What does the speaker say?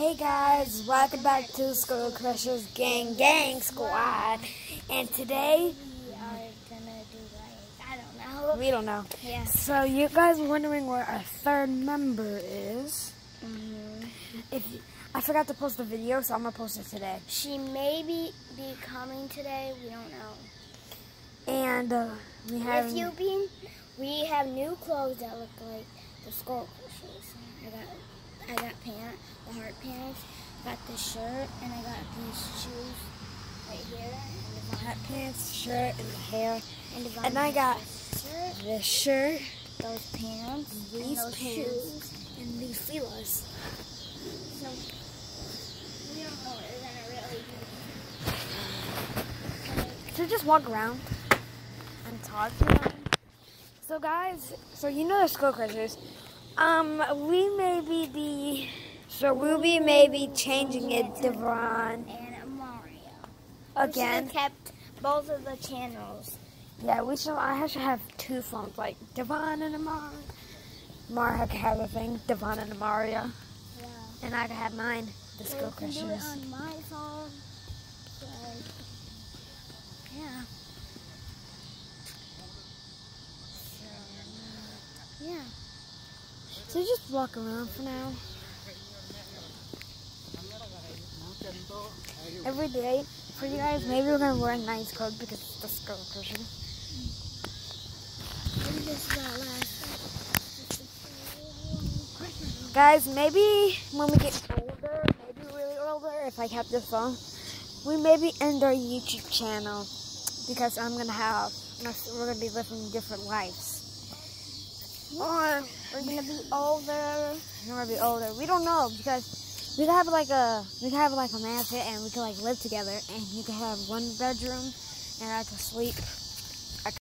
Hey guys, welcome back to Skull Crushers Gang Gang Squad. And today, We are gonna do like I don't know. we don't know. Yeah. So you guys are wondering where our third member is. Mm-hmm. If I forgot to post the video, so I'm gonna post it today. She may be, be coming today. We don't know. And uh, we have if you be, we have new clothes that look like the skull crushers. I got I got pants, the heart pants. Got this shirt and I got these shoes right here. And the hot pants, shirt, and the hair. and, the And I got shirt, this shirt, those pants, and these those pants, shoes. and these feelers. So we don't know what we're gonna really do. So just walk around and talk to them. So guys, so you know the Skull Crushers. Um, we maybe be, so we'll be maybe changing it, to Devon, and Mario. again. We kept both of the channels. Yeah, we should. I should have two phones, like Devon and Amar. Amar could have a thing, Devon and Amaria, Yeah. and I could have mine, the So Skull we can do it Crushers. on my phone. So, yeah. So, uh, yeah. So just walk around for now. Every day for you guys, maybe we're gonna wear a nice coat because it's the Skull last Guys, maybe when we get older, maybe really older, if I kept this phone, we maybe end our YouTube channel because I'm gonna have, we're gonna be living different lives. Or We're gonna be older. we're gonna be older. We don't know because we could have like a, we could have like a mansion and we could like live together and you could have one bedroom and I could sleep